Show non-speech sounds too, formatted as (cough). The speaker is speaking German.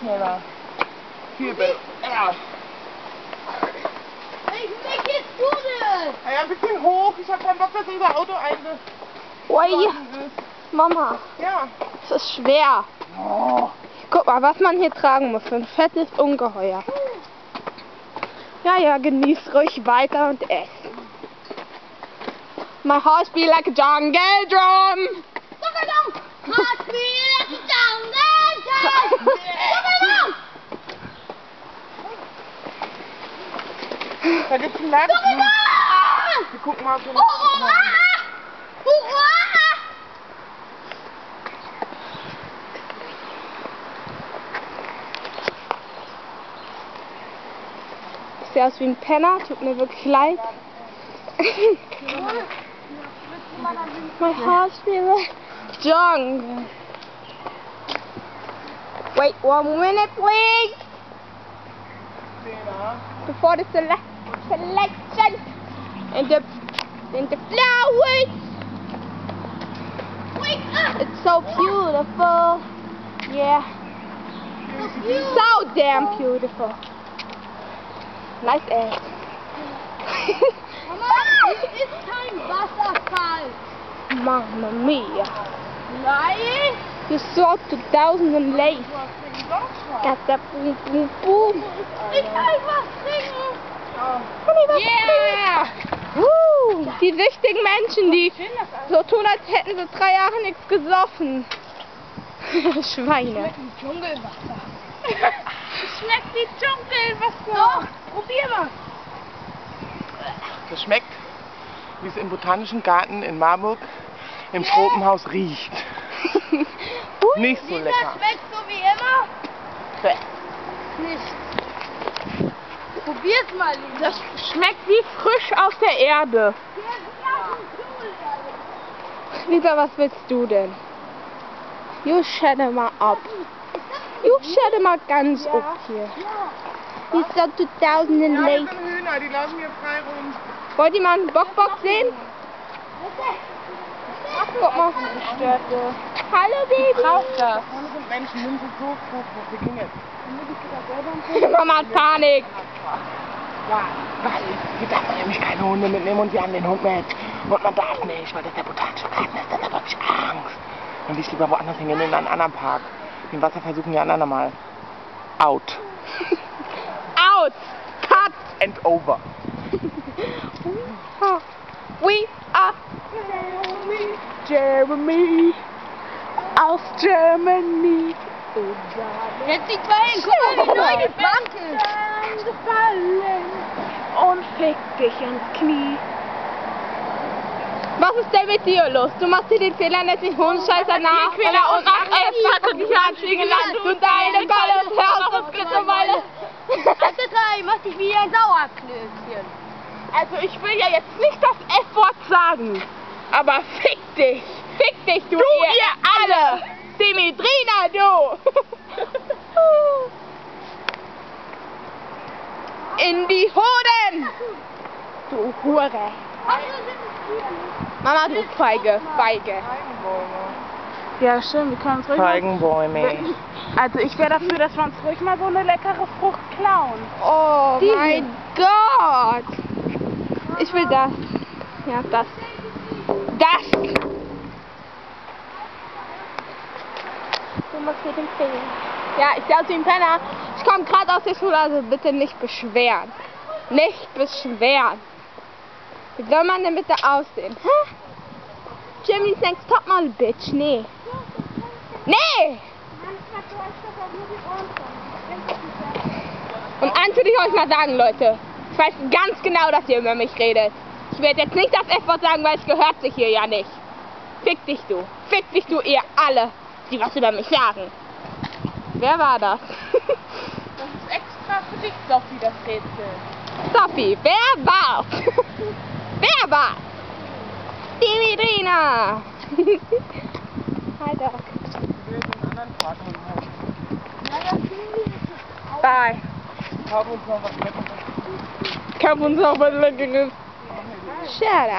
schneller. Viel besser. Ja. Ich will jetzt du das. Na ja, ein bisschen hoch. Ich habe keinen Bock, dass unser Auto einge... Ui, Mama, Ja. das ist schwer. Oh. Guck mal, was man hier tragen muss. Ein fettes Ungeheuer. Ja, ja, genießt ruhig weiter und essen. My heart be like a jungle drum. Look at them. Heart feel like a jungle drum. Look at them. Da gibt's einen Laden. Wir gucken mal, ob wir Oh, oh, ah, ah. Oh, ah. Ich sehe aus wie ein Penner, tut mir wirklich leid. My heart a jungle. Wait one minute, please. Before the sele- selection and the and the flowers. Wake up. It's so beautiful. Yeah, so damn beautiful. Nice ass. Mama, ist kein Wasserfall. Mamma mia. Nein. You saw 2008. Got that boom boom boom. Ich einfach singen. Yeah! Woo! Die wichtigen Menschen, die so tun, als hätten sie drei Jahre nichts gesoffen. (laughs) Schweine. Dschungelwasser. Schmeckt wie Dschungelwasser. Doch, probier mal. Das schmeckt, wie es im Botanischen Garten in Marburg im Tropenhaus riecht. (laughs) Nicht so lecker. schmeckt so wie immer. Bäh. Nicht. Probier's mal, Lisa. Das schmeckt wie frisch aus der Erde. Lisa, was willst du denn? You shut mal ab. You shut mal ganz ab hier. Die ist so 2008. Ja, das sind Hühner, die laufen hier frei rum. Wollt ihr mal einen Bockbock sehen? Guck mal. Hallo Baby. Braucht das. Vorne sind Menschen, sie so hoch, wo wir gehen jetzt. Mama hat Panik. Ja, weil wir dürfen nämlich keine Hunde mitnehmen und wir haben den Hund mit. Und man darf nicht, weil das der botanische Garten ist, dann habe ich Angst. Dann will ich lieber woanders hingehen, in einen anderen Park. Den Wasser versuchen wir ein andermal. Out. (laughs) Out. Cut. And over. We are Jeremy aus Germany. Jetzt die hin. Guck mal, wie neu die Bank ist. Und fick dich ins Knie. Was ist denn mit dir los? Du machst dir den Fehler nicht den Hundscheißer nach. Weil er und nach Esspack und dich anfliegen lässt und deine Balle hörst und mittlerweile. (laughs) Alte drei, mach dich wie ein Sauerklößchen. Also ich will ja jetzt nicht das F-Wort sagen. Aber fick dich. Fick dich, du, ihr, alle. Dimitrina, du. (laughs) In die Hoden. Du Hure. Mama, du Feige, Feige. Ja, stimmt, wir können uns ruhig Feigenbäume. Also ich wäre dafür, dass wir uns ruhig mal so eine leckere Frucht klauen. Oh Die mein Gott. Ich will das. Ja, das. Das. Du machst hier den Fehler. Ja, ich sehe aus wie ein Penner. Ich komme gerade aus der Schule, also bitte nicht beschweren. Nicht beschweren. Wie soll man denn bitte aussehen? Hä? Jimmy's Next Topmodel, Bitch. Nee. Nee! Und eins will ich euch mal sagen, Leute. Ich weiß ganz genau, dass ihr über mich redet. Ich werde jetzt nicht das F-Wort sagen, weil es gehört sich hier ja nicht. Fick dich, du. Fick dich, du, ihr alle, die was über mich sagen. Wer war das? Das ist extra für dich, Sophie, das Rätsel. Sophie, wer war's? (laughs) wer war's? Dimitrina. (laughs) Hi, Doc. Bye. Kaufen uns noch was Leckeres. Kauf uns noch was Leckeres. Shut up.